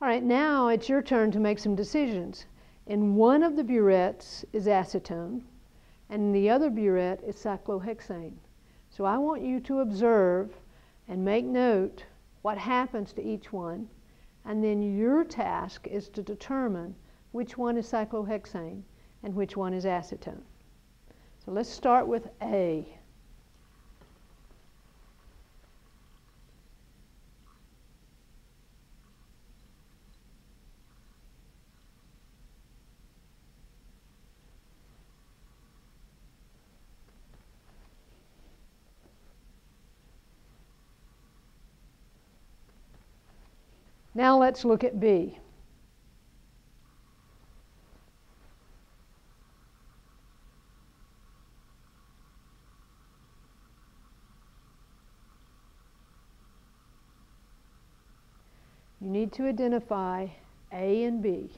All right, now it's your turn to make some decisions. In one of the burettes is acetone, and the other burette is cyclohexane. So I want you to observe and make note what happens to each one, and then your task is to determine which one is cyclohexane and which one is acetone. So let's start with A. Now let's look at B. You need to identify A and B.